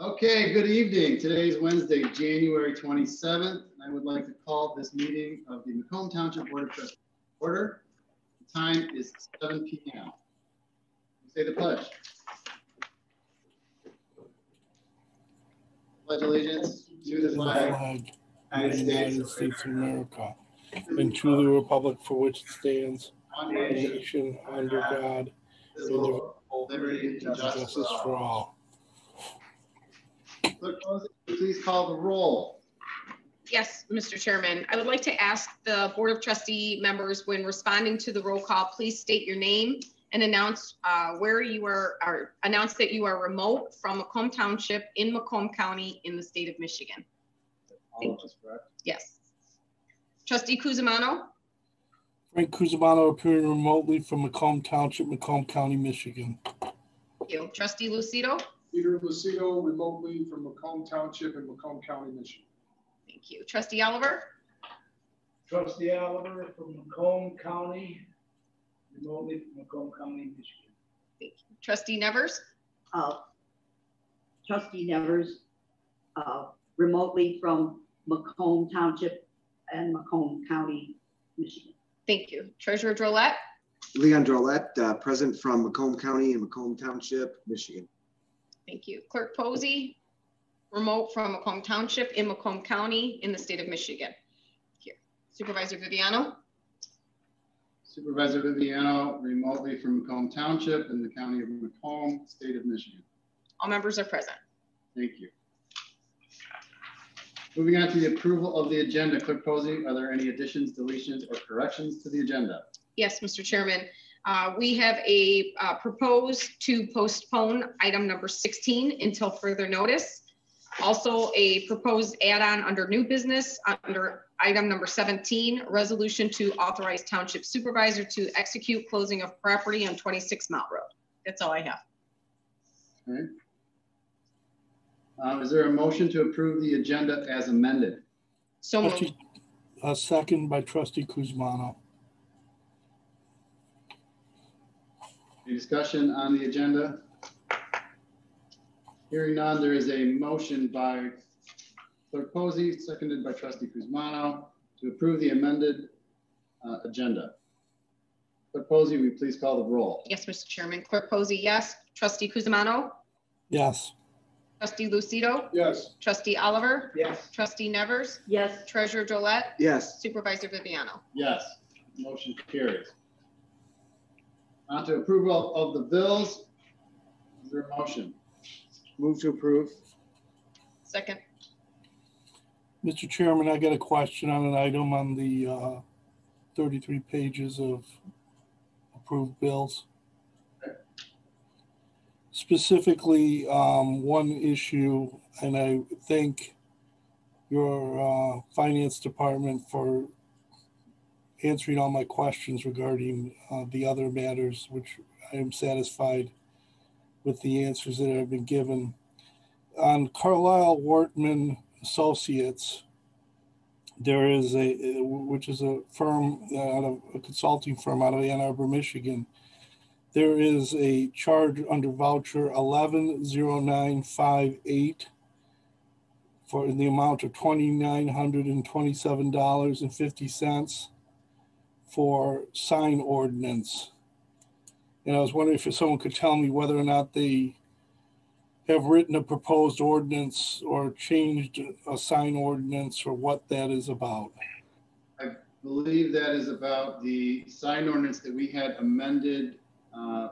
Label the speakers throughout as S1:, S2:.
S1: Okay, good evening. Today is Wednesday, January 27th. I would like to call this meeting of the Macomb Township Board of Trustees order. The time is 7 p.m. Say the pledge. Pledge allegiance to the flag United
S2: the
S1: States
S2: United
S1: of
S2: States of America and to the republic for which it stands,
S1: one nation,
S2: under God,
S1: indivisible, liberty and
S2: justice for all.
S1: Clerk Pozzi, please call the roll.
S3: Yes, Mr. Chairman. I would like to ask the Board of Trustee members, when responding to the roll call, please state your name and announce uh, where you are, or announce that you are remote from Macomb Township in Macomb County in the state of Michigan.
S1: All correct?
S3: Yes. Trustee Cusumano,
S2: Frank Cusumano appearing remotely from Macomb Township, Macomb County, Michigan.
S3: Thank you. Trustee Lucido,
S4: Peter Lucido remotely from Macomb Township in Macomb County, Michigan.
S3: thank you. Trustee Oliver,
S5: Trustee Oliver from Macomb County, remotely from Macomb County, Michigan.
S3: thank you. Trustee Nevers,
S6: uh, trustee Nevers, uh, remotely from Macomb Township and Macomb County, Michigan.
S3: thank you. Treasurer Drollet,
S7: Leon Drollet, uh, present from Macomb County and Macomb Township, Michigan.
S3: Thank you. Clerk Pozzi, remote from Macomb Township in Macomb County in the state of Michigan. Here. Supervisor Viviano,
S1: Supervisor Viviano remotely from Macomb Township in the county of Macomb, state of Michigan.
S3: all members are present.
S1: Thank you. Moving on to the approval of the agenda. Clerk Pozzi, are there any additions, deletions, or corrections to the agenda?
S3: Yes, Mr. Chairman. Uh, We have a uh, proposed to postpone item number 16 until further notice. Also, a proposed add-on under new business, under item number 17, resolution to authorize township supervisor to execute closing of property on 26 Mount Road. That's all I have.
S1: Okay. Uh, Is there a motion to approve the agenda as amended?
S3: So moved.
S2: A second by trustee Cusumano.
S1: Any discussion on the agenda? Hearing none, there is a motion by Clerk Pozzi, seconded by Trustee Cusumano, to approve the amended uh, agenda. Clerk Pozzi, will you please call the roll?
S3: Yes, Mr. Chairman. Clerk Pozzi, yes. Trustee Cusumano,
S2: Yes,
S3: trustee Lucido,
S4: Yes,
S3: trustee Oliver,
S5: Yes,
S3: trustee Nevers,
S6: Yes,
S3: treasurer Drollet,
S7: Yes,
S3: supervisor Viviano.
S1: Yes, motion carries. On to approval of the bills. Is there a motion?
S7: move to approve.
S3: Second,
S2: Mr. Chairman, I got a question on an item on the uh, 33 pages of approved bills. Specifically, um, one issue, and I thank your uh, finance department for answering all my questions regarding uh, the other matters, which I am satisfied with the answers that have been given. On Carlisle Wortman Associates, there is a, which is a firm uh, out of a consulting firm out of Ann Arbor, Michigan. There is a charge under voucher 110958 for in the amount of $2,927.50 for sign ordinance. And I was wondering if someone could tell me whether or not they have written a proposed ordinance or changed a sign ordinance or what that is about.
S1: I believe that is about the sign ordinance that we had amended uh,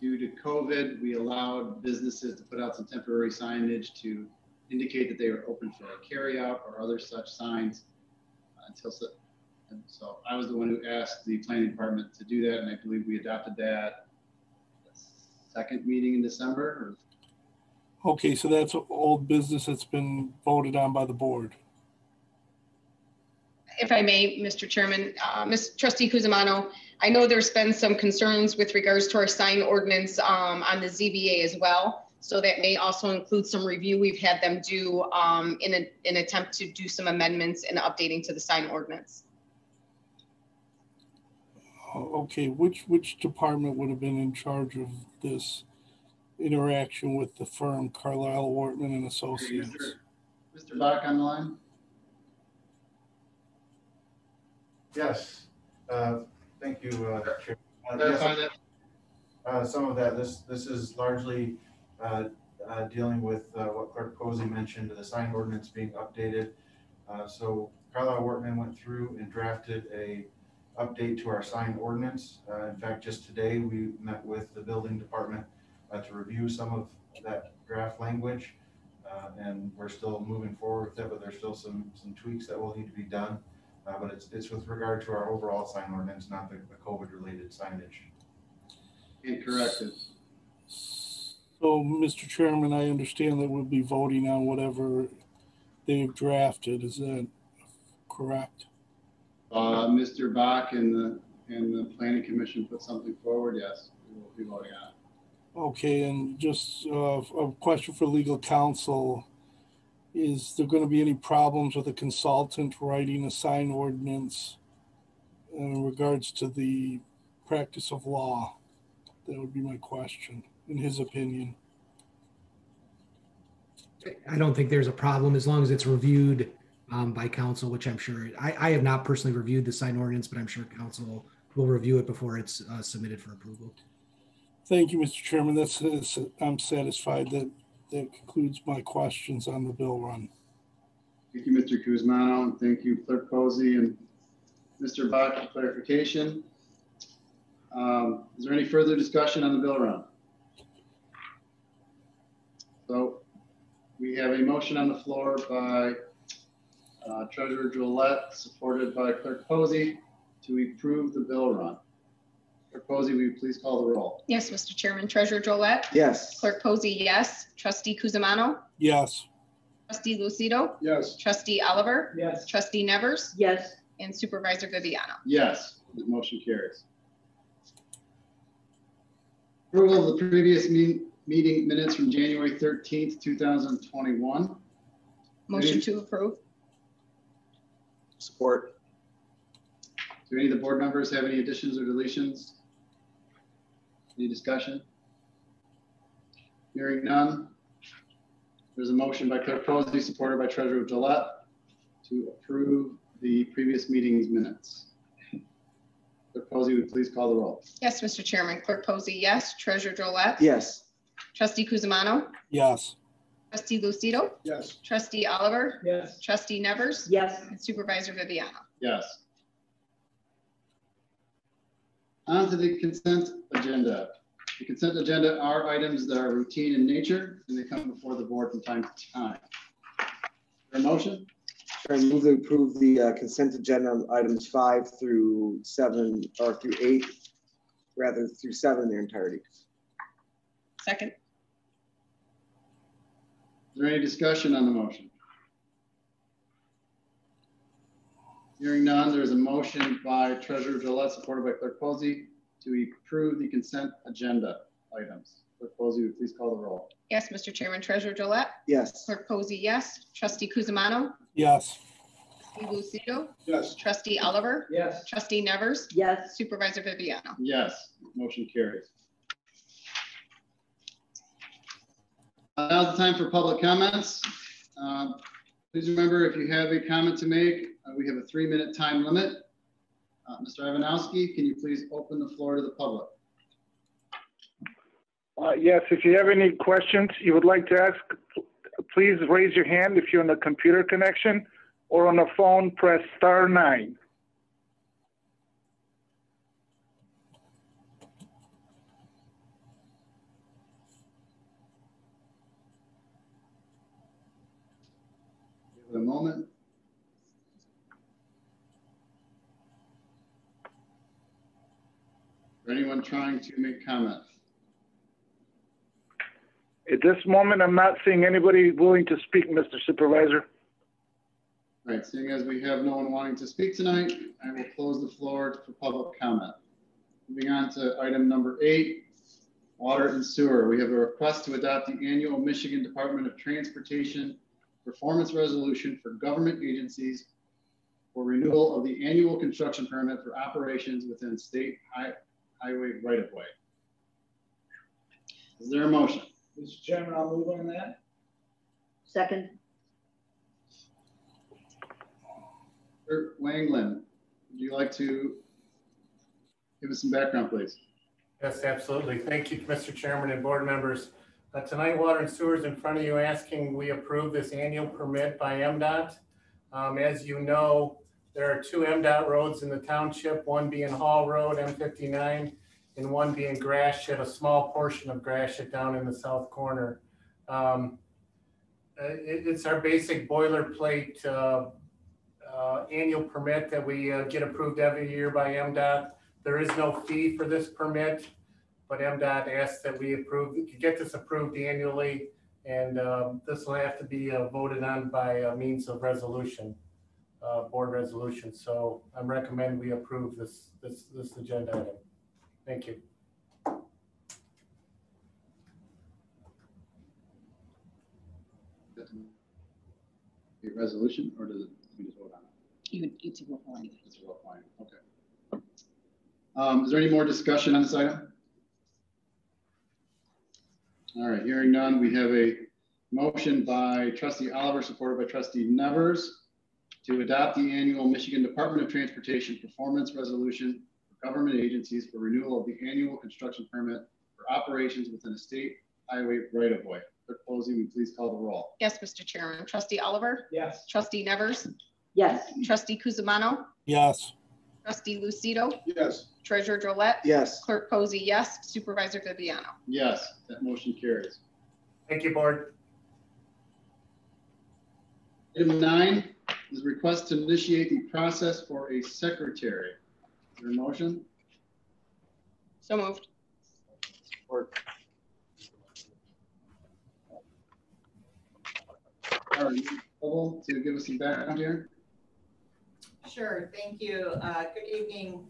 S1: due to COVID. We allowed businesses to put out some temporary signage to indicate that they were open for carryout or other such signs until. And so I was the one who asked the planning department to do that, and I believe we adopted that second meeting in December, or
S2: Okay, so that's old business that's been voted on by the board.
S3: if I may, Mr. Chairman, uh, Ms. Trustee Cusumano, I know there's been some concerns with regards to our sign ordinance um, on the ZBA as well. So that may also include some review we've had them do um, in an, attempt to do some amendments and updating to the sign ordinance.
S2: Oh, Okay, which, which department would have been in charge of this? interaction with the firm Carlisle Wortman and Associates.
S1: Mr. Bach on the line?
S8: Yes, uh, thank you, uh, Chair. Uh, yes, uh, some of that, this, this is largely, uh, uh, dealing with, uh, what Clerk Pozzi mentioned, the sign ordinance being updated. Uh, so Carlisle Wortman went through and drafted a update to our sign ordinance. Uh, in fact, just today, we met with the building department, uh, to review some of that draft language. Uh, and we're still moving forward with it, but there's still some, some tweaks that will need to be done. Uh, but it's, it's with regard to our overall sign ordinance, not the, the COVID-related signage.
S1: And corrected.
S2: So, Mr. Chairman, I understand that we'll be voting on whatever they've drafted. Is that correct?
S1: Uh, Mr. Bach and the, and the planning commission put something forward, yes, we will be voting on it.
S2: Okay, and just uh, a question for legal counsel. Is there going to be any problems with a consultant writing a sign ordinance in regards to the practice of law? That would be my question, in his opinion.
S9: I don't think there's a problem as long as it's reviewed um, by council, which I'm sure, I, I have not personally reviewed the sign ordinance, but I'm sure council will review it before it's uh, submitted for approval.
S2: Thank you, Mr. Chairman. That's, that's- I'm satisfied that that concludes my questions on the bill run.
S1: Thank you, Mr. Cusumano, and thank you, Clerk Pozzi and Mr. Bach for clarification. Um, Is there any further discussion on the bill run? So we have a motion on the floor by uh, Treasurer Drollet, supported by Clerk Pozzi, to approve the bill run. Clerk Pozzi, will you please call the roll?
S3: Yes, Mr. Chairman. Treasurer Drollet.
S7: Yes.
S3: Clerk Pozzi, yes. Trustee Cusumano.
S2: Yes,
S3: Trustee Lucido.
S4: Yes.
S3: Trustee Oliver.
S5: Yes.
S3: Trustee Nevers.
S6: yes,
S3: And Supervisor Viviano.
S1: Yes, the motion carries. Approval of the previous me- meeting minutes from January thirteenth, two thousand twenty-one.
S3: Motion to approve.
S7: Support.
S1: Do any of the board members have any additions or deletions? Any discussion? Hearing none. There's a motion by Clerk Pozzi, supported by Treasurer Drollet, to approve the previous meeting's minutes. Clerk Pozzi, would you please call the roll?
S3: Yes, Mr. Chairman. Clerk Pozzi, yes. Treasurer Drollet.
S7: Yes.
S3: Trustee Cusumano.
S2: yes,
S3: Trustee Lucido.
S4: Yes.
S3: Trustee Oliver.
S5: Yes.
S3: Trustee Nevers.
S6: yes,
S3: And Supervisor Viviano.
S1: Yes. On to the consent agenda. The consent agenda are items that are routine in nature and they come before the board from time to time. Your motion?
S7: Chair, I move to approve the uh, consent agenda items five through seven, or through eight, rather through seven in their entirety.
S3: Second.
S1: Is there any discussion on the motion? Hearing none, there is a motion by Treasurer Drollet, supported by Clerk Pozzi, to approve the consent agenda items. Clerk Pozzi, would please call the roll?
S3: Yes, Mr. Chairman. Treasurer Drollet.
S7: Yes.
S3: Clerk Pozzi, yes. Trustee Cusumano.
S2: yes,
S3: Trustee Lucido.
S4: Yes.
S3: Trustee Oliver.
S5: Yes.
S3: Trustee Nevers.
S6: yes,
S3: Supervisor Viviano.
S1: Yes, motion carries. Now's the time for public comments. Um, Please remember, if you have a comment to make, uh, we have a three-minute time limit. Uh, Mr. Ivanowski, can you please open the floor to the public?
S10: Uh, Yes, if you have any questions you would like to ask, please raise your hand if you're on a computer connection or on a phone, press star nine.
S1: Moment. Anyone trying to make comments?
S10: At this moment, I'm not seeing anybody willing to speak, Mr. Supervisor.
S1: All right, seeing as we have no one wanting to speak tonight, I will close the floor for public comment. Moving on to item number eight, water and sewer. We have a request to adopt the annual Michigan Department of Transportation Performance Resolution for government agencies for renewal of the annual construction permit for operations within state hi- highway right-of-way. Is there a motion?
S5: Mr. Chairman, I'll move on that.
S6: Second,
S1: Kurt Wangland, would you like to give us some background, please?
S11: Yes, absolutely. Thank you, Mr. Chairman and board members. Uh, Tonight, Water and Sewer is in front of you asking we approve this annual permit by MDOT. Um, As you know, there are two MDOT roads in the township, one being Hall Road, M59, and one being Gratiot, a small portion of Gratiot down in the south corner. Um, uh, it- It's our basic boilerplate uh, uh, annual permit that we uh, get approved every year by MDOT. There is no fee for this permit, but MDOT asked that we approve, get this approved annually. And um, this will have to be uh, voted on by uh, means of resolution, uh, board resolution. So I'm recommending we approve this, this, this agenda item. Thank you.
S1: A resolution, or does it, we just vote on it?
S3: You, it's a roll call.
S1: It's a roll call, okay. Um, is there any more discussion on this item? All right, hearing none, we have a motion by trustee Oliver, supported by trustee Nevers, to adopt the annual Michigan Department of Transportation Performance Resolution for government agencies for renewal of the annual construction permit for operations within a state highway right-of-way. Clerk Pozzi, will you please call the roll?
S3: Yes, Mr. Chairman. Trustee Oliver,
S5: Yes.
S3: trustee Nevers,
S6: yes.
S3: trustee Cusumano,
S2: Yes.
S3: Trustee Lucido,
S4: Yes.
S3: treasurer Drollet,
S7: Yes.
S3: clerk Pozzi, yes, supervisor Viviano.
S1: Yes, that motion carries.
S11: Thank you, board.
S1: Item nine is request to initiate the process for a secretary. Is there a motion?
S3: So moved.
S7: Support.
S1: All right, able to give us some background here?
S12: Sure, thank you. Uh, Good evening.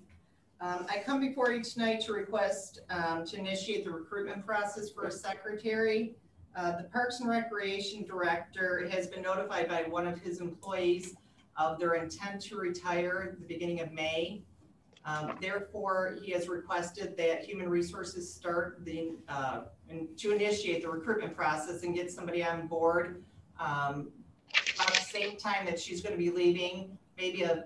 S12: Um, I come before you tonight to request um, to initiate the recruitment process for a secretary. Uh, The Parks and Recreation Director has been notified by one of his employees of their intent to retire at the beginning of May. Um, Therefore, he has requested that Human Resources start the, uh, and to initiate the recruitment process and get somebody on board um, about the same time that she's going to be leaving, maybe a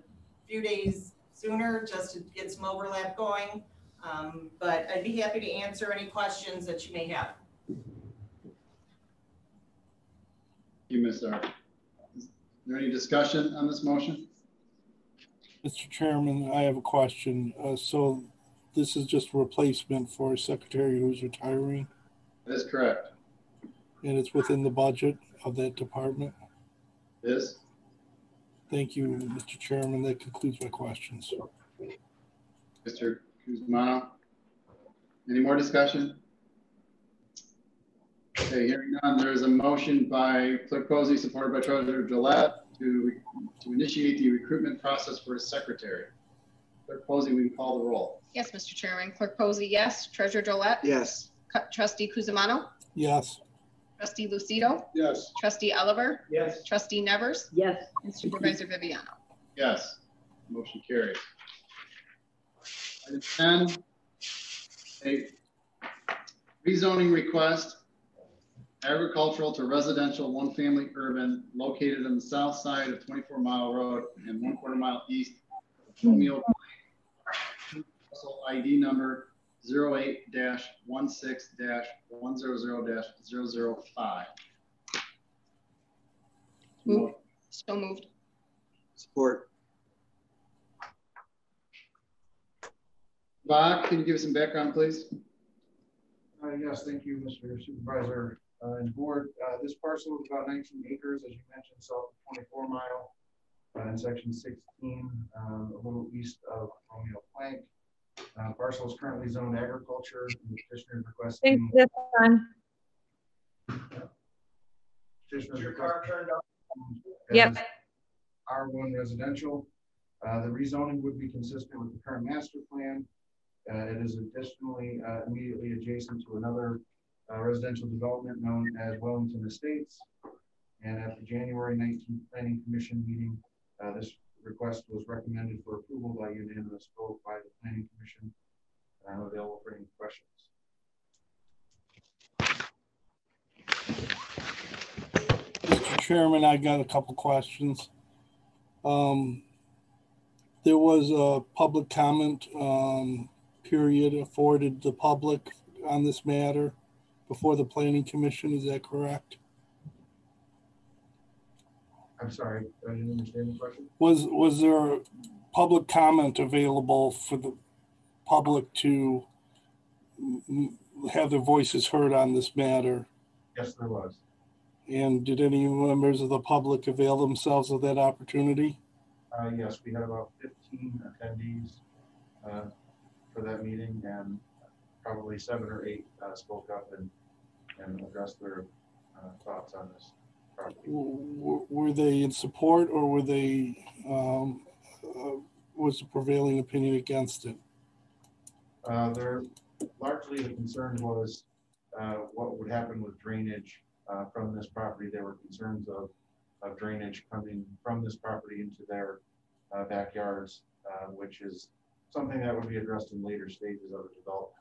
S12: few days sooner, just to get some overlap going. Um, But I'd be happy to answer any questions that you may have.
S1: You, Ms. Art. Is there any discussion on this motion?
S2: Mr. Chairman, I have a question. Uh, so this is just a replacement for a secretary who's retiring
S1: That is correct.
S2: and it's within the budget of that department.
S1: Is,
S2: Thank you, Mr. Chairman. That concludes my questions.
S1: Mr. Kuzma? Any more discussion? Okay, hearing none, there is a motion by Clerk Pozzi, supported by Treasurer Drollet, to, to initiate the recruitment process for a secretary. Clerk Pozzi, we can call the roll.
S3: Yes, Mr. Chairman. Clerk Pozzi, yes. Treasurer Drollet,
S7: Yes.
S3: cu- trustee Cusumano,
S2: Yes.
S3: Trustee Lucido,
S4: Yes.
S3: trustee Oliver,
S5: Yes.
S3: trustee Nevers,
S6: Yes,
S3: and supervisor Viviano.
S1: Yes, motion carries. Item ten, a rezoning request, agricultural to residential, one-family urban, located on the south side of twenty-four mile road and one quarter mile east of Romeo. Lane. Parcel ID number 8 one six one zero zero 5
S3: Move. So moved.
S7: Support.
S1: Bob, can you give us some background, please?
S8: Uh, yes, thank you, Mr. Supervisor, uh, and board. Uh, this parcel is about nineteen acres, as you mentioned, south of twenty-four mile, uh, in section sixteen, um, a little east of Romeo Plank. Uh, parcel is currently zoned agriculture, and the petitioner is requesting.
S13: This time.
S8: petitioner's
S5: Your car
S8: requesting.
S13: Yep.
S8: R one residential. Uh, the rezoning would be consistent with the current master plan. Uh, it is additionally, uh, immediately adjacent to another, uh, residential development known as Wellington Estates. And at the January nineteenth planning commission meeting, uh, this request was recommended for approval by unanimous vote by the planning commission. I'm available for any questions.
S2: Mr. Chairman, I got a couple questions. Um, there was a public comment, um, period afforded the public on this matter before the planning commission, is that correct?
S8: I'm sorry, I didn't understand the question.
S2: Was, was there public comment available for the public to have their voices heard on this matter?
S8: Yes, there was.
S2: And did any members of the public avail themselves of that opportunity?
S8: Uh, yes, we had about fifteen attendees, uh, for that meeting and probably seven or eight, uh, spoke up and, and addressed their, uh, thoughts on this
S2: Were they in support or were they, um, uh, was the prevailing opinion against it?
S8: Uh, there, largely the concern was, uh, what would happen with drainage, uh, from this property. There were concerns of, of drainage coming from this property into their, uh, backyards, uh, which is something that would be addressed in later stages of the development.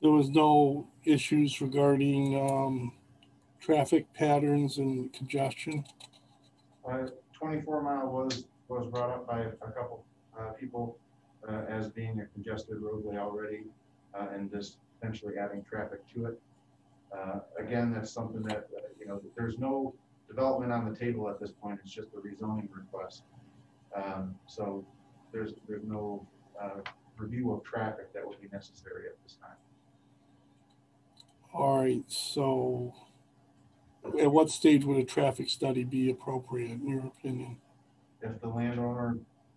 S2: There was no issues regarding, um, traffic patterns and congestion?
S8: Uh, twenty-four mile was, was brought up by a couple, uh, people, uh, as being a congested roadway already, uh, and just potentially adding traffic to it. Uh, again, that's something that, uh, you know, there's no development on the table at this point, it's just a rezoning request. Um, so there's, there's no, uh, review of traffic that would be necessary at this time.
S2: All right, so at what stage would a traffic study be appropriate in your opinion?
S8: if the landowner,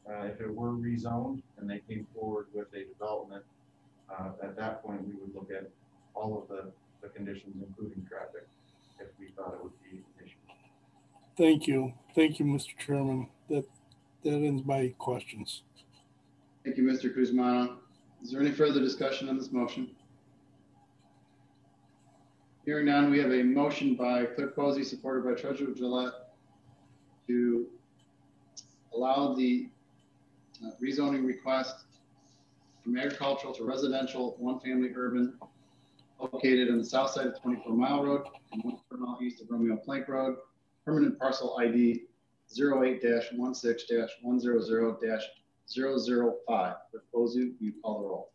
S8: uh, if it were rezoned and they came forward with a development, uh, at that point, we would look at all of the, the conditions, including traffic, if we thought it would be an issue.
S2: Thank you. Thank you, Mr. Chairman. That, that ends my questions.
S1: Thank you, Mr. Kuzma. Is there any further discussion on this motion? Hearing none, we have a motion by Clerk Pozzi, supported by Treasurer Drollet, to allow the uh, rezoning request from agricultural to residential, one-family urban, located on the south side of 24 Mile Road and one quarter mile east of Romeo Plank Road, permanent parcel ID 08-16-100-005. Clerk Pozzi, will you call the roll?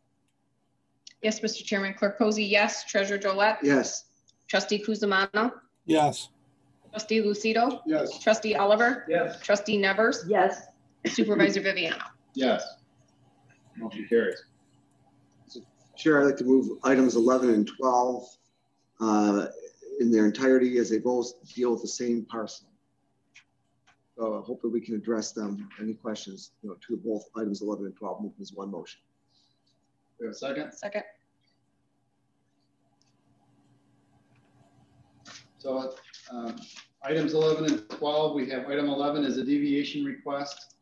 S3: Yes, Mr. Chairman. Clerk Pozzi, yes. Treasurer Drollet.
S7: Yes.
S3: Trustee Kuzma.
S2: Yes,
S3: Trustee Lucido.
S4: Yes.
S3: Trustee Oliver.
S5: Yes.
S3: Trustee Nevers.
S6: yes,
S3: Supervisor Viviano.
S1: Yes. Motion carries.
S7: Chair, I'd like to move items 11 and 12 uh, in their entirety as they both deal with the same parcel. So hopefully we can address them. Any questions, you know, to both items 11 and 12, move as one motion.
S1: We have a second?
S3: Second.
S1: So um, items 11 and 12, we have item 11 is a deviation request.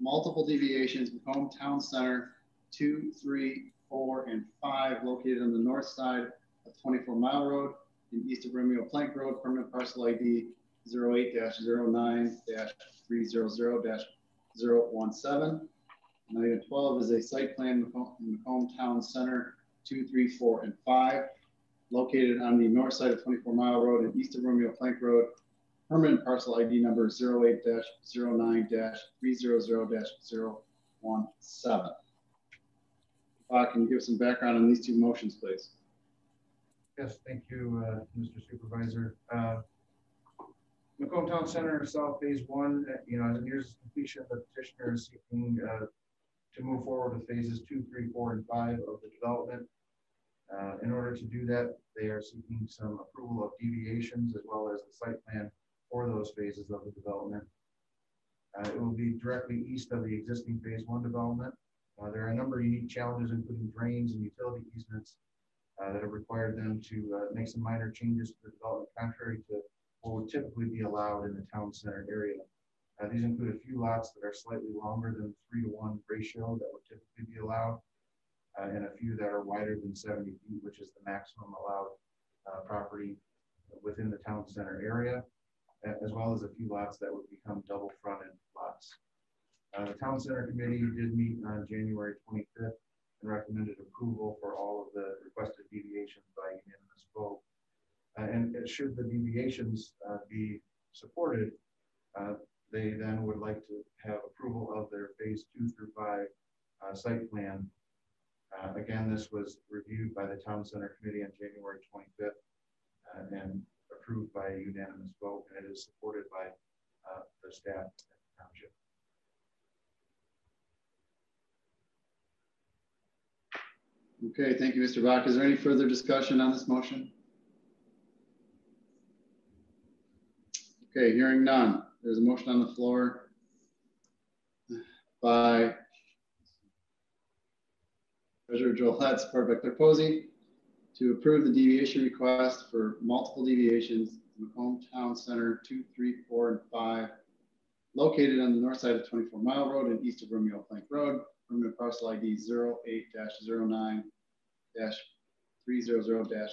S1: Multiple deviations, Macomb Town Center, two, three, four, and five, located on the north side of 24 Mile Road and east of Romeo Plank Road, permanent parcel ID 08-09-300-017. And item 12 is a site plan, Macomb Macomb Town Center, two, three, four, and five, located on the north side of 24 Mile Road and east of Romeo Plank Road, permanent parcel ID number 08-09-300-017. Uh, can you give some background on these two motions, please?
S8: Yes, thank you, uh, Mr. Supervisor. Uh, Macomb Town Center South Phase One, uh, you know, as nears completion, the petitioner is seeking uh, to move forward with phases two, three, four, and five of the development. Uh, In order to do that, they are seeking some approval of deviations as well as the site plan for those phases of the development. Uh, It will be directly east of the existing Phase One development. Uh, There are a number of unique challenges, including drains and utility easements uh, that have required them to uh, make some minor changes to the development contrary to what would typically be allowed in the town center area. These include a few lots that are slightly longer than three to one ratio that would typically be allowed, uh, and a few that are wider than 70 feet, which is the maximum allowed uh, property within the town center area, as well as a few lots that would become double fronted lots. Uh, The town center committee did meet on January 25th and recommended approval for all of the requested deviations by unanimous vote. Uh, and should the deviations uh, be supported, uh, they then would like to have approval of their phase two through five site plan. Uh, Again, this was reviewed by the Town Center Committee on January 25th uh, and approved by a unanimous vote, and it is supported by uh, the staff at the township.
S1: Okay, thank you, Mr. Bach. Is there any further discussion on this motion? Okay, hearing none. There's a motion on the floor by Treasurer Drollet, by Clerk Pozzi, to approve the deviation request for multiple deviations in Macomb Town Center two, three, four, and five, located on the north side of 24 Mile Road and east of Romeo Plank Road, permanent parcel ID 08-09 300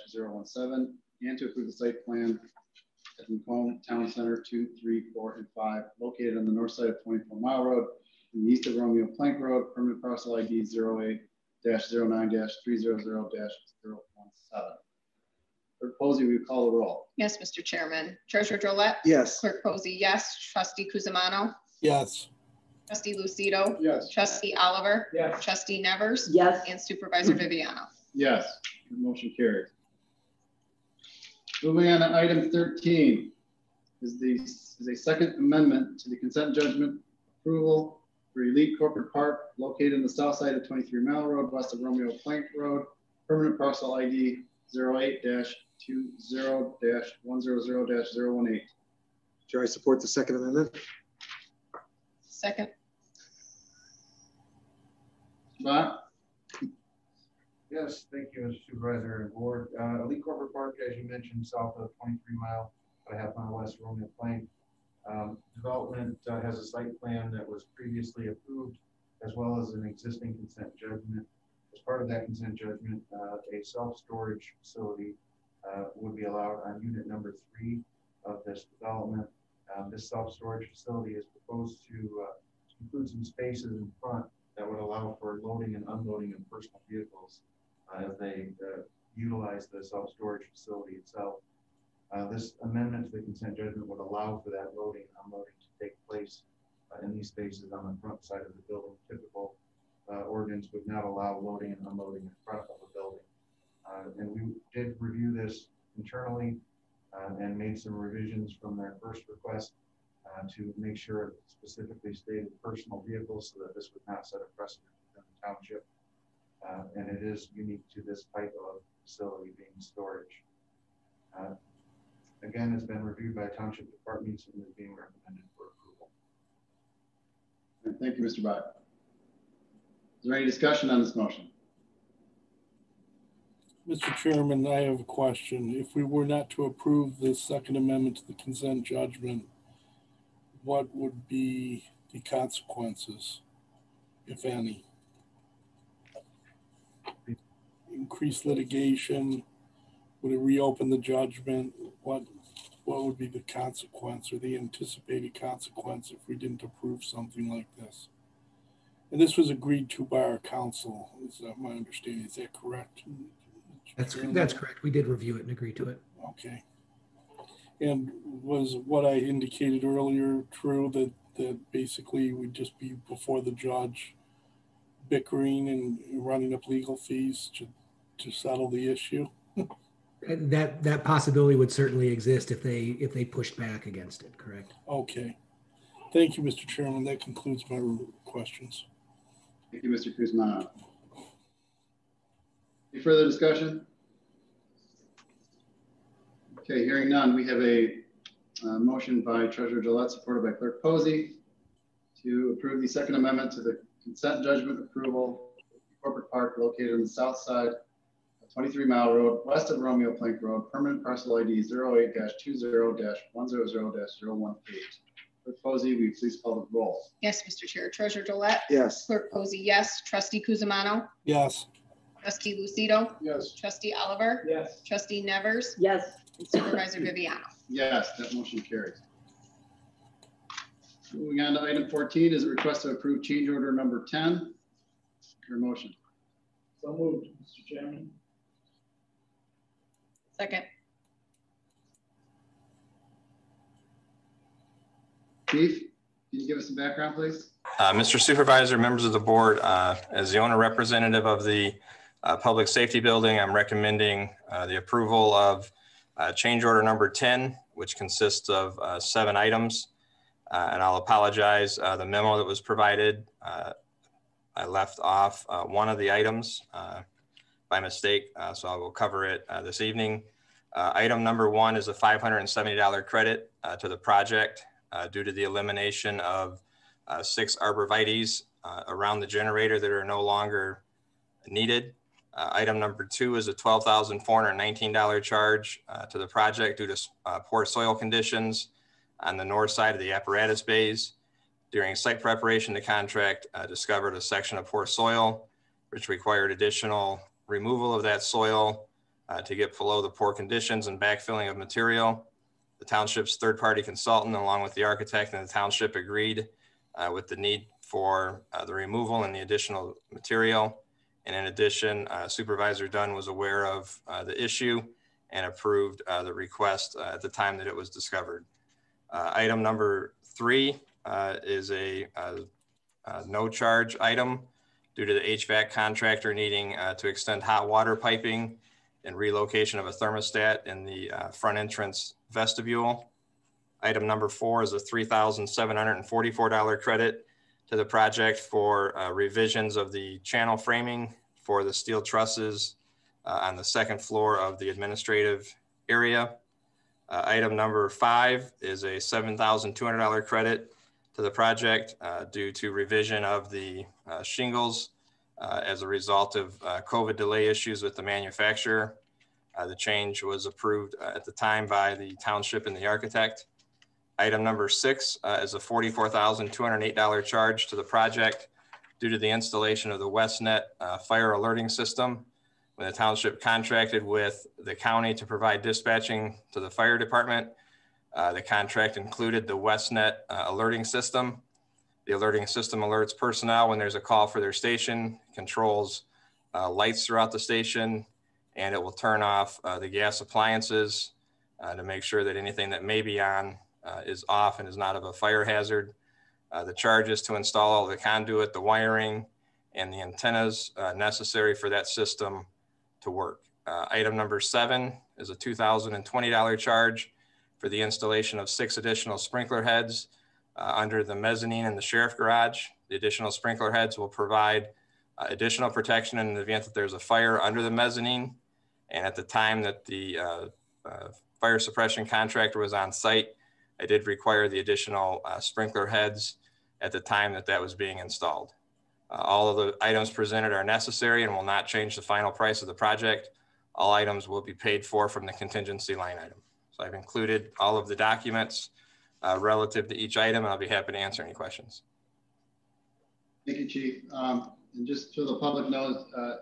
S1: 017, and to approve the site plan at the Macomb Town Center two, three, four, and five, located on the north side of 24 Mile Road and east of Romeo Plank Road, permanent parcel ID 08 dash zero nine dash three zero zero dash zero one seven. Clerk Pozzi, will you call the roll?
S3: Yes, Mr. Chairman. Treasurer Drollet.
S7: Yes.
S3: Clerk Pozzi, yes. Trustee Cusumano.
S2: Yes.
S3: Trustee Lucido.
S4: Yes.
S3: Trustee Oliver.
S5: Yes.
S3: Trustee Nevers.
S6: yes,
S3: And Supervisor Viviano.
S1: Yes, the motion carries. Moving on to item thirteen is the, is a second amendment to the consent judgment approval for Elite Corporate Park located in the south side of twenty-three Mile Road, west of Romeo Plank Road, permanent parcel ID 8 two zero one zero zero 18
S7: Chair, I support the second amendment.
S3: Second.
S1: Bach?
S8: Yes, thank you, Mr. Supervisor and Board. Uh, Elite Corporate Park, as you mentioned, south of twenty-three mile, about a half mile west of Romeo Plank. Um, Development uh, has a site plan that was previously approved, as well as an existing consent judgment. As part of that consent judgment, uh, a self-storage facility uh, would be allowed on unit number three of this development. Uh, This self-storage facility is proposed to uh, include some spaces in front that would allow for loading and unloading of personal vehicles uh, as they utilize the self-storage facility itself. Uh, This amendment to the consent judgment would allow for that loading and unloading to take place uh, in these spaces on the front side of the building. Typical uh, ordinance would not allow loading and unloading in front of a building. Uh, And we did review this internally uh, and made some revisions from their first request uh, to make sure it specifically stated personal vehicles so that this would not set a precedent within the township. Uh, And it is unique to this type of facility being storage. Uh, Again, it's been reviewed by township departments and is being recommended for approval.
S1: Thank you, Mr. Bach. Is there any discussion on this motion?
S2: Mr. Chairman, I have a question. If we were not to approve the second amendment to the consent judgment, what would be the consequences, if any? Increased litigation? Would it reopen the judgment? What, what would be the consequence or the anticipated consequence if we didn't approve something like this? And this was agreed to by our council, is that my understanding? Is that correct?
S9: That's, that's correct. We did review it and agree to it.
S2: Okay. And was what I indicated earlier true that, that basically we'd just be before the judge bickering and running up legal fees to, to settle the issue?
S9: And That, that possibility would certainly exist if they, if they pushed back against it, correct?
S2: Okay. Thank you, Mr. Chairman. That concludes my questions.
S1: Thank you, Mr. Kuzma. Any further discussion? Okay, hearing none, we have a uh, motion by Treasurer Drollet, supported by Clerk Pozzi, to approve the Second Amendment to the consent judgment approval corporate park located on the south side of 23 Mile Road, west of Romeo Plank Road, permanent parcel ID 08-20-100-018. Clerk Pozzi, will you please call the roll?
S3: Yes, Mr. Chair. Treasurer Drollet.
S7: Yes.
S3: Clerk Pozzi, yes. Trustee Cusumano.
S2: Yes.
S3: Trustee Lucido.
S4: Yes.
S3: Trustee Oliver.
S5: Yes.
S3: Trustee Nevers.
S6: yes,
S3: And Supervisor Viviano.
S1: Yes, that motion carries. Moving on to item 14 is a request to approve change order number 10. Your motion.
S5: So moved, Mr. Chairman.
S3: Second.
S1: Keith, can you give us some background, please?
S13: Uh, Mr. Supervisor, members of the board, uh, as the owner representative of the uh, Public Safety Building, I'm recommending uh, the approval of uh, change order number 10, which consists of uh, seven items. and I'll apologize, the memo that was provided, I left off one of the items by mistake, uh, so I will cover it uh, this evening. Uh, Item number one is a $570 credit uh, to the project uh, due to the elimination of six arborvitae's around the generator that are no longer needed. Item number two is a $12,419 charge to the project due to poor soil conditions on the north side of the apparatus bays. During site preparation, the contract uh, discovered a section of poor soil, which required additional removal of that soil uh, to get below the poor conditions and backfilling of material. The township's third-party consultant, along with the architect and the township, agreed uh, with the need for uh, the removal and the additional material. And in addition, uh, Supervisor Dunn was aware of uh, the issue and approved uh, the request at the time that it was discovered. Item number three is a no charge item due to the HVAC contractor needing uh, to extend hot water piping and relocation of a thermostat in the uh, front entrance vestibule. Item number four is a $3,744 credit to the project for uh, revisions of the channel framing for the steel trusses uh, on the second floor of the administrative area. Uh, Item number five is a $7,200 credit to the project uh, due to revision of the uh, shingles uh, as a result of COVID delay issues with the manufacturer. The change was approved at the time by the township and the architect. Item number six uh, is a $44,208 charge to the project due to the installation of the WestNet uh, fire alerting system. When the township contracted with the county to provide dispatching to the fire department, uh, the contract included the WestNet uh, alerting system. The alerting system alerts personnel when there's a call for their station, controls uh, lights throughout the station, and it will turn off uh, the gas appliances uh, to make sure that anything that may be on is off and is not of a fire hazard. The charge is to install all the conduit, the wiring, and the antennas necessary for that system to work. Item number seven is a $2,020 charge for the installation of six additional sprinkler heads uh, under the mezzanine in the sheriff garage. The additional sprinkler heads will provide uh, additional protection in the event that there's a fire under the mezzanine. And at the time that the uh, uh, fire suppression contractor was on site, I did require the additional uh, sprinkler heads at the time that that was being installed. Uh, all of the items presented are necessary and will not change the final price of the project. All items will be paid for from the contingency line item. So I've included all of the documents uh, relative to each item, I'll be happy to answer any questions.
S1: Thank you, Chief. Um, and just so the public knows, uh,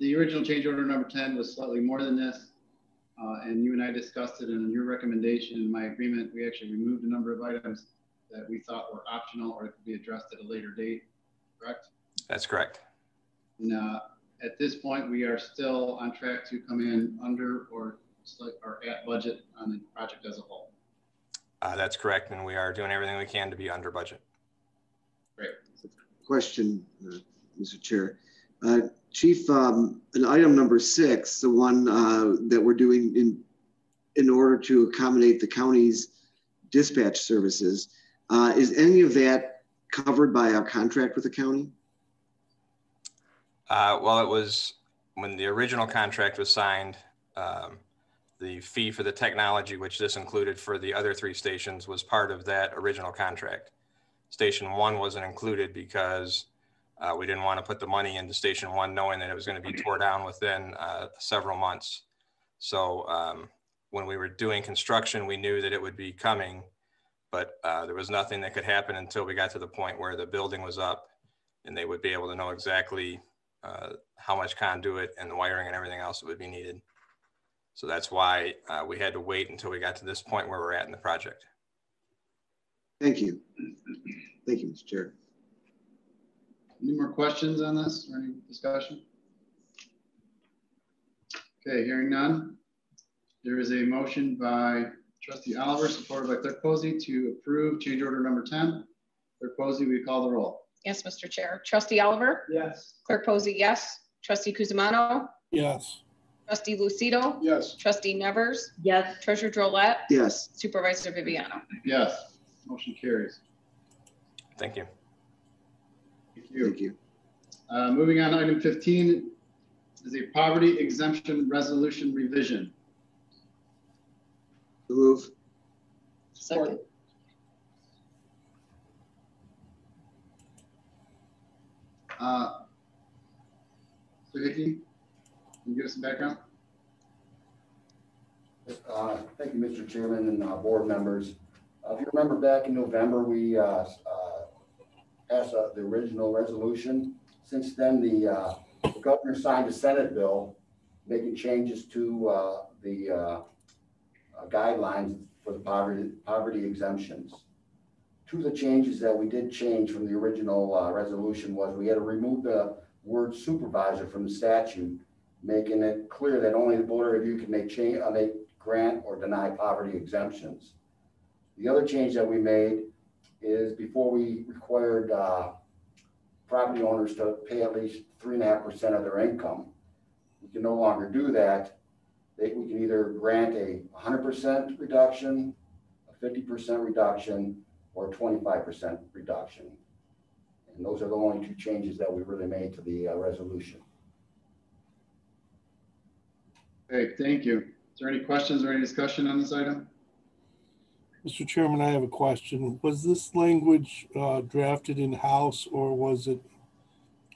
S1: the original change order number 10 was slightly more than this. Uh, and you and I discussed it and in your recommendation and my agreement, we actually removed a number of items that we thought were optional or could be addressed at a later date, correct?
S13: That's correct.
S1: And uh, at this point, we are still on track to come in under or, or at budget on the project as a whole.
S13: Uh, that's correct, and we are doing everything we can to be under budget.
S1: Great.
S7: Question, uh, Mr. Chair. Uh, Chief, um, an item number six, the one uh, that we're doing in, in order to accommodate the county's dispatch services, uh, is any of that covered by our contract with the county?
S13: Uh, well, it was when the original contract was signed, um, the fee for the technology, which this included for the other three stations, was part of that original contract. Station one wasn't included because uh, we didn't want to put the money into station one, knowing that it was going to be tore down within uh, several months. So um, when we were doing construction, we knew that it would be coming, but uh, there was nothing that could happen until we got to the point where the building was up and they would be able to know exactly uh, how much conduit and the wiring and everything else that would be needed. So that's why uh, we had to wait until we got to this point where we're at in the project.
S7: Thank you. Thank you, Mr. Chair.
S1: Any more questions on this or any discussion? Okay, hearing none. There is a motion by trustee Oliver, supported by clerk Pozzi to approve change order number 10. Clerk Pozzi, we call the roll?
S3: Yes, Mr. Chair. Trustee Oliver,
S5: Yes.
S3: clerk Pozzi, yes. Trustee Kuzma,
S2: yes,
S3: trustee Lucido,
S4: Yes.
S3: trustee Nevers,
S6: yes,
S3: treasurer Drollet,
S7: Yes,
S3: supervisor Viviano.
S1: Yes, motion carries.
S13: Thank you.
S1: Thank you.
S7: thank you.
S1: Uh, Moving on, item 15 is a poverty exemption resolution revision.
S7: Move,
S1: Second. Uh, Mr. Hickey, can you give us some background?
S14: Uh, Thank you, Mr. Chairman and uh, board members. Uh, If you remember back in November, we uh, uh, passed uh, the original resolution. Since then, the the governor signed a Senate bill making changes to the guidelines for the poverty poverty exemptions. Two of the changes that we did change from the original resolution was we had to remove the word supervisor from the statute, making it clear that only the board of review can make change, uh, make grant or deny poverty exemptions. The other change that we made is before we required uh, property owners to pay at least three and a half percent of their income. We can no longer do that. They, we can either grant a hundred percent reduction, a fifty percent reduction, or a twenty-five percent reduction. And those are the only two changes that we really made to the uh, resolution.
S1: Okay, thank you. Is there any questions or any discussion on this item?
S2: Mr. Chairman, I have a question. Was this language uh, drafted in-house or was it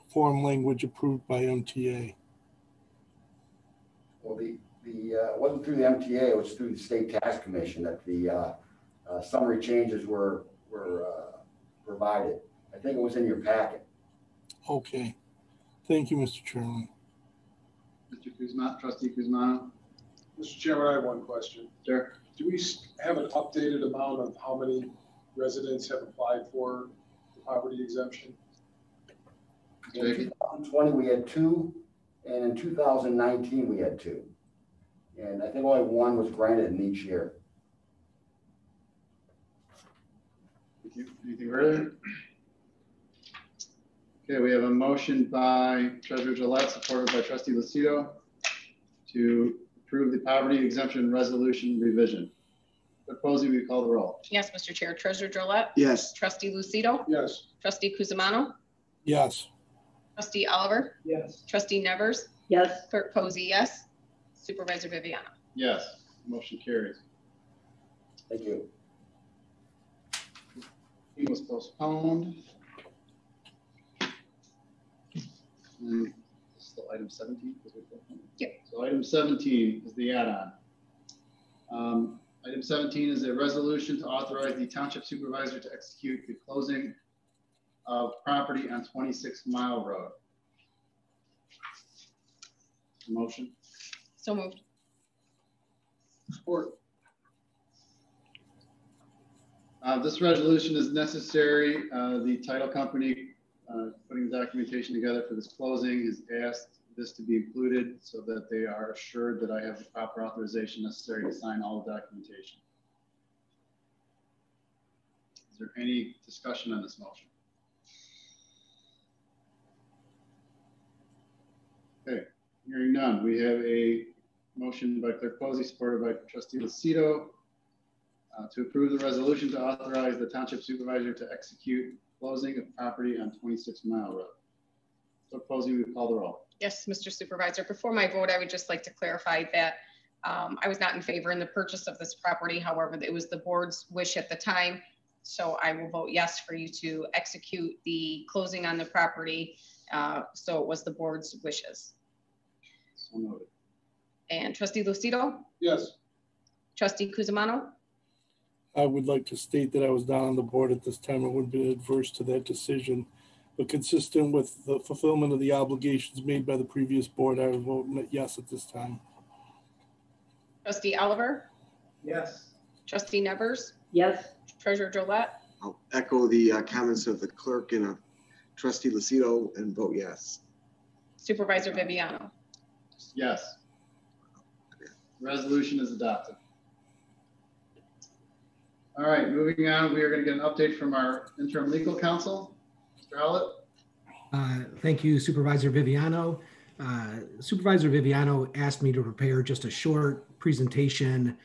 S2: foreign language approved by MTA?
S14: Well, the, the, uh, wasn't through the MTA, it was through the State Tax Commission that the, uh, uh, summary changes were, were, uh, provided. I think it was in your packet.
S2: Okay. Thank you, Mr. Chairman.
S1: Mr. Cusumano, trustee Cusumano?
S4: Mr. Chairman, I have one question.
S1: Sure.
S4: Do we have an updated amount of how many residents have applied for the poverty exemption?
S14: In 2020, we had two, and in 2019, we had two. And I think only one was granted in each year.
S1: Thank you. Anything further? Okay, we have a motion by Treasurer Gillette, supported by trustee Lucido to approve the poverty exemption resolution revision. Clerk Pozzi, will you call the roll?
S3: Yes, Mr. Chair. Treasurer Drollet?
S7: Yes.
S3: Trustee Lucido?
S4: Yes.
S3: Trustee Cusumano?
S2: Yes.
S3: Trustee Oliver?
S5: Yes.
S3: Trustee Nevers?
S6: Yes.
S3: Clerk Pozzi, yes. Supervisor Viviano?
S1: Yes. Motion carries.
S14: Thank you.
S1: He was postponed. And still item 17.
S3: Yep.
S1: So item seventeen is the add-on. Um, Item seventeen is a resolution to authorize the township supervisor to execute the closing of property on twenty-six mile road. Motion,
S3: So moved.
S4: Support.
S1: Uh, this resolution is necessary. Uh, the title company, uh, putting the documentation together for this closing has asked this to be included so that they are assured that I have the proper authorization necessary to sign all the documentation. Is there any discussion on this motion? Okay, hearing none. We have a motion by Clerk Pozzi, supported by trustee Lucido, uh, to approve the resolution to authorize the township supervisor to execute closing of property on 26 Mile Road. Clerk Pozzi, we call the roll.
S3: Yes, Mr. Supervisor. Before my vote, I would just like to clarify that um, I was not in favor in the purchase of this property. However, it was the board's wish at the time. So I will vote yes for you to execute the closing on the property. Uh, So it was the board's wishes.
S1: So noted.
S3: And trustee Lucido,
S4: Yes.
S3: trustee Cusumano,
S2: I would like to state that I was not on the board at this time. I would be adverse to that decision. But consistent with the fulfillment of the obligations made by the previous board, I would vote yes at this time.
S3: trustee Oliver,
S5: Yes.
S3: trustee Nevers,
S6: yes,
S3: treasurer Drollet,
S7: I'll echo the uh, comments of the clerk and uh, trustee Lucido and vote yes.
S3: supervisor Viviano.
S1: Yes. Resolution is adopted. All right, moving on, we are going to get an update from our interim legal counsel,
S9: Uh, Thank you Supervisor Viviano. Uh, Supervisor Viviano asked me to prepare just a short presentation.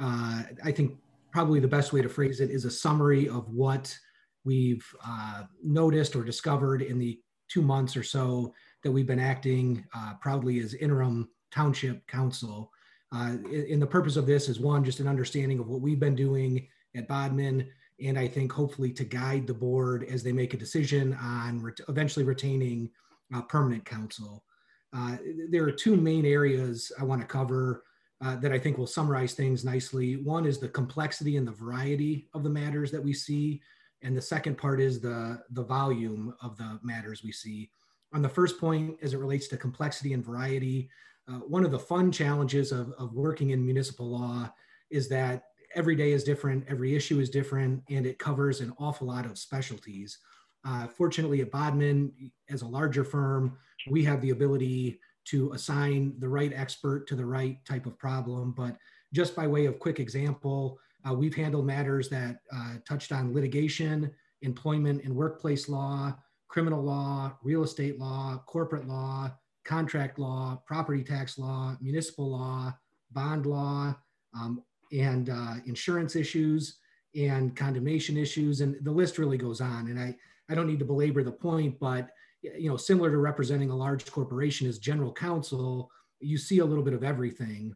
S9: Uh, I think probably the best way to phrase it is a summary of what we've uh, noticed or discovered in the two months or so that we've been acting uh, proudly as interim township counsel. Uh, and and the purpose of this is one, just an understanding of what we've been doing at Bodman, and I think hopefully to guide the board as they make a decision on ret- eventually retaining uh, permanent counsel. Uh, there are two main areas I want to cover uh, that I think will summarize things nicely. One is the complexity and the variety of the matters that we see, and the second part is the the volume of the matters we see. On the first point, as it relates to complexity and variety, uh, one of the fun challenges of, of working in municipal law is that every day is different, every issue is different, and it covers an awful lot of specialties. Uh, fortunately, at Bodman, as a larger firm, we have the ability to assign the right expert to the right type of problem. But just by way of quick example, uh, we've handled matters that uh, touched on litigation, employment and workplace law, criminal law, real estate law, corporate law, contract law, property tax law, municipal law, bond law, um, and uh, insurance issues and condemnation issues. And the list really goes on. And I, I don't need to belabor the point, but you know, similar to representing a large corporation as general counsel, you see a little bit of everything.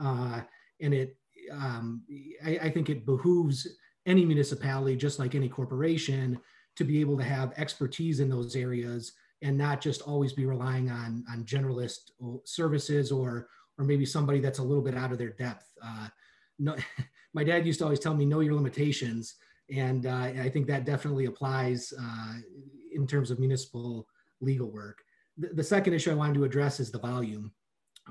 S9: Uh, and it, um, I, I think it behooves any municipality, just like any corporation, to be able to have expertise in those areas and not just always be relying on on generalist services or or maybe somebody that's a little bit out of their depth. Uh, no, my dad used to always tell me know your limitations, and uh, I think that definitely applies uh, in terms of municipal legal work. The, the second issue I wanted to address is the volume.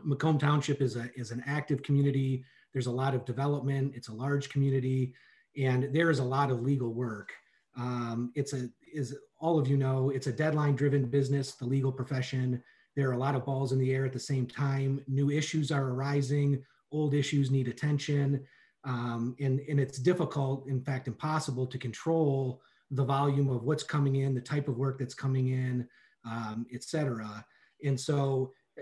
S9: Macomb Township is a is an active community. There's a lot of development. It's a large community, and there is a lot of legal work. Um, it's a is all of you know it's a deadline driven business. The legal profession. There are a lot of balls in the air at the same time. New issues are arising. Old issues need attention, um, and and it's difficult, in fact, impossible to control the volume of what's coming in, the type of work that's coming in, um, et cetera. And so uh,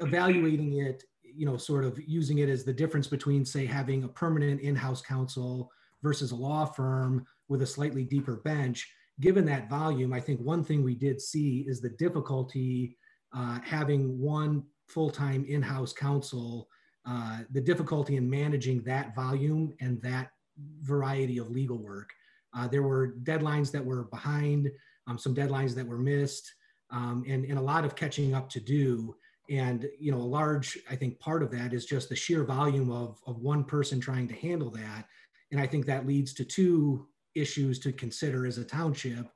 S9: evaluating it, you know, sort of using it as the difference between, say, having a permanent in-house counsel versus a law firm with a slightly deeper bench, given that volume, I think one thing we did see is the difficulty uh, having one full-time in-house counsel, uh, the difficulty in managing that volume and that variety of legal work. Uh, there were deadlines that were behind, um, some deadlines that were missed, um, and, and a lot of catching up to do. And you know, a large, I think, part of that is just the sheer volume of, of one person trying to handle that. And I think that leads to two issues to consider as a township.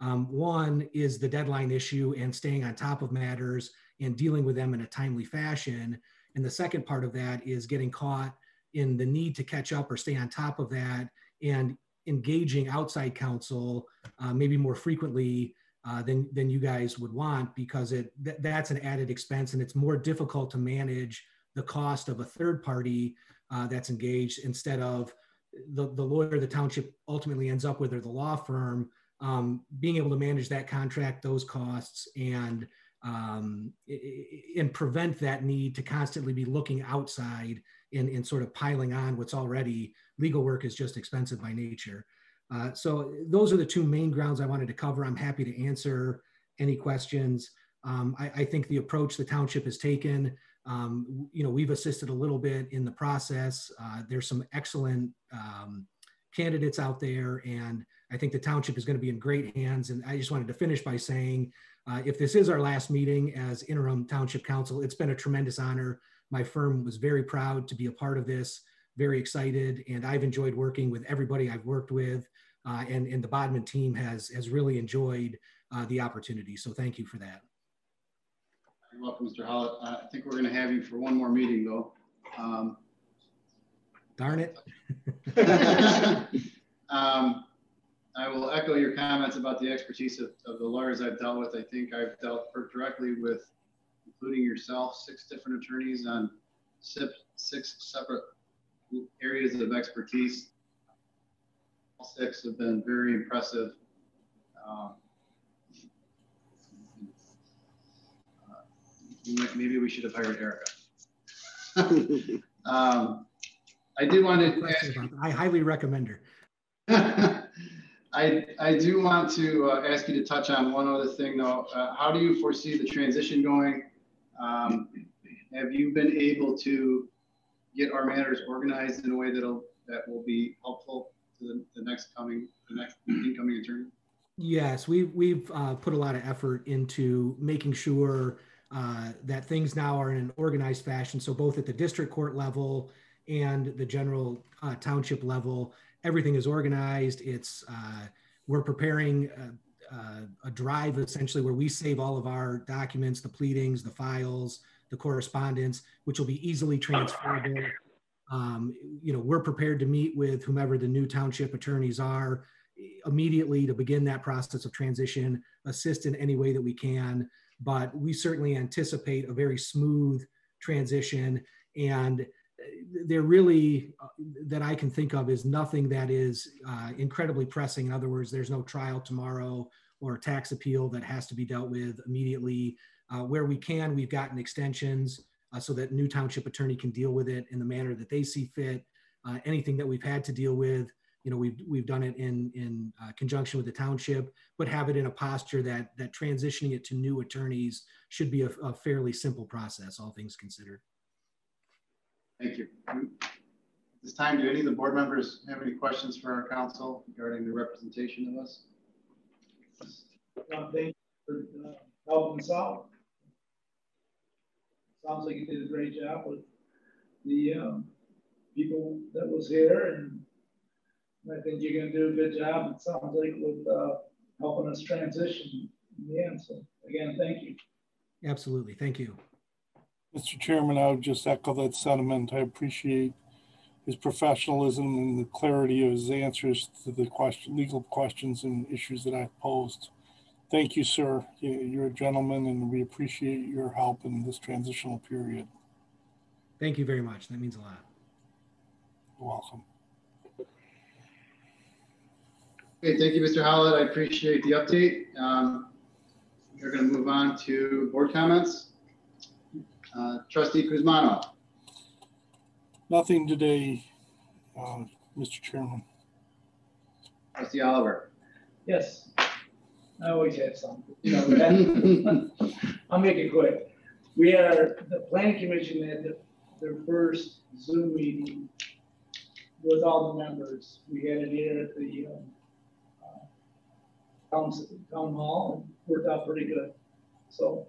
S9: Um, one is the deadline issue and staying on top of matters and dealing with them in a timely fashion. And the second part of that is getting caught in the need to catch up or stay on top of that and engaging outside counsel uh, maybe more frequently uh, than than you guys would want because it th- that's an added expense and it's more difficult to manage the cost of a third party uh, that's engaged instead of the, the lawyer the township ultimately ends up with or the law firm um, being able to manage that contract those costs and um, and prevent that need to constantly be looking outside and, and sort of piling on what's already legal work is just expensive by nature. Uh, so those are the two main grounds I wanted to cover. I'm happy to answer any questions. Um, I, I, think the approach the township has taken, um, you know, we've assisted a little bit in the process. Uh, there's some excellent um, candidates out there, and I think the township is going to be in great hands. And I just wanted to finish by saying, uh, if this is our last meeting as interim township counsel, it's been a tremendous honor. My firm was very proud to be a part of this very excited, and I've enjoyed working with everybody I've worked with, uh, and, and the Bodman team has, has really enjoyed uh, the opportunity. So thank you for that.
S1: You're welcome, Mr. Hollett. Uh, I think we're going to have you for one more meeting, though. Um,
S9: Darn it.
S1: um, I will echo your comments about the expertise of, of, the lawyers I've dealt with. I think I've dealt directly with, including yourself, six different attorneys on six separate areas of expertise. All six have been very impressive. Um, uh, Maybe we should have hired Erica. Um, I do want to ask
S9: I highly recommend her.
S1: I, I do want to uh, ask you to touch on one other thing though. Uh, how do you foresee the transition going? Um, have you been able to get our matters organized in a way that'll, that will be helpful to the, the next coming, the next incoming attorney?
S9: Yes, we've we've uh, put a lot of effort into making sure uh, that things now are in an organized fashion. So both at the district court level and the general uh, township level, everything is organized. It's uh, we're preparing a, a, a drive essentially where we save all of our documents, the pleadings, the files, the correspondence, which will be easily transferable. Um, you know, we're prepared to meet with whomever the new township attorneys are immediately to begin that process of transition, assist in any way that we can. But we certainly anticipate a very smooth transition. And there really, uh, that I can think of, is nothing that is uh, incredibly pressing. In other words, there's no trial tomorrow or tax appeal that has to be dealt with immediately. Uh, where we can, we've gotten extensions uh, so that new township attorney can deal with it in the manner that they see fit. Uh, anything that we've had to deal with, you know, we've we've done it in in uh, conjunction with the township, but have it in a posture that that transitioning it to new attorneys should be a, a fairly simple process, all things considered.
S1: Thank you. At this time, do any of the board members have any questions for our counsel regarding the representation of us?
S5: Thank you for uh, helping us out. Sounds like you did a great job with the um, people that was here, and I think you're going to do a good job. It sounds like with uh, helping us transition in the end. So again, thank you.
S9: Absolutely, thank you.
S2: Mr. Chairman, I would just echo that sentiment. I appreciate his professionalism and the clarity of his answers to the question, legal questions and issues that I've posed. Thank you, sir. You're a gentleman and we appreciate your help in this transitional period.
S9: Thank you very much. That means a lot.
S2: You're welcome.
S1: Okay, thank you, Mr. Howlett. I appreciate the update. Um, we're going to move on to board comments. Uh, Trustee Cusumano.
S2: Nothing today, uh, Mr. Chairman.
S1: Trustee Oliver.
S5: Yes, I always have something. You know, that, I'll make it quick. We had our, the planning commission had the, their first Zoom meeting with all the members. We had it here at the um, uh, town, town hall and worked out pretty good. So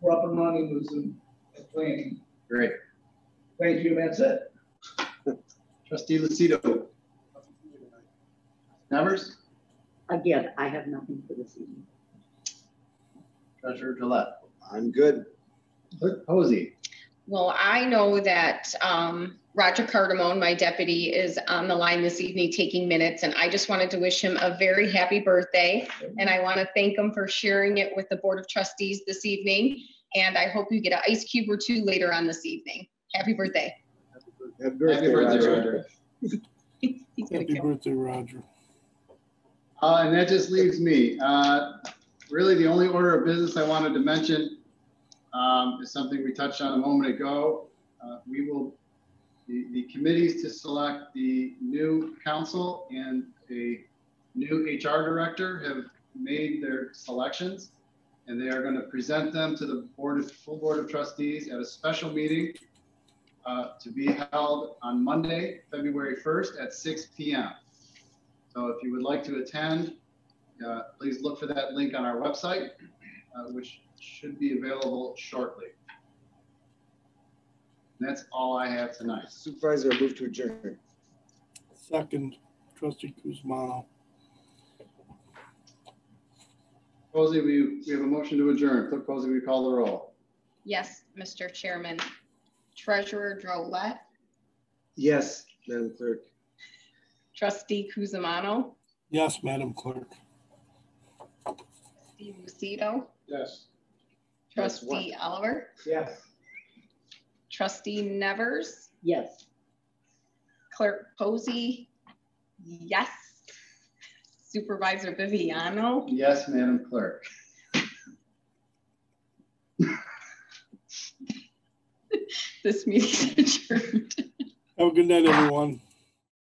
S5: we're up and running with Zoom at planning.
S1: Great.
S5: Thank you, that's it.
S1: Trustee Lucido. Nevers?
S6: Again, I have nothing for this evening.
S1: Treasurer Gillette.
S7: I'm good.
S1: Clerk Pozzi.
S3: Well, I know that um, Roger Cardamone, my deputy, is on the line this evening taking minutes, and I just wanted to wish him a very happy birthday. And I want to thank him for sharing it with the Board of Trustees this evening. And I hope you get an ice cube or two later on this evening. Happy birthday.
S7: Happy birthday,
S1: Happy birthday,
S7: Roger.
S1: Roger.
S3: He's
S2: Happy
S3: kill.
S2: birthday, Roger.
S1: Uh, and that just leaves me. Uh, really, the only order of business I wanted to mention um, is something we touched on a moment ago. Uh, we will, the, the committees to select the new council and a new HR director have made their selections, and they are going to present them to the board of full board of trustees at a special meeting uh, to be held on Monday, February 1st at 6 p.m. So if you would like to attend, uh, please look for that link on our website, uh, which should be available shortly. And that's all I have tonight.
S7: Supervisor, I move to adjourn.
S2: Second, trustee Cusumano.
S1: Pozzi, we, we have a motion to adjourn. Clerk Pozzi, we call the roll.
S3: Yes, Mr. Chairman. Treasurer Drollet,
S7: Yes, Madam Clerk.
S3: Trustee Cusumano,
S2: Yes, Madam Clerk.
S3: Trustee Lucido,
S4: Yes.
S7: Yes.
S3: Trustee Oliver,
S5: Yes.
S3: Trustee Nevers,
S6: Yes.
S3: Clerk Pozzi, yes. Supervisor Viviano.
S1: Yes, Madam Clerk.
S3: This meeting is adjourned.
S2: Have a good night, everyone.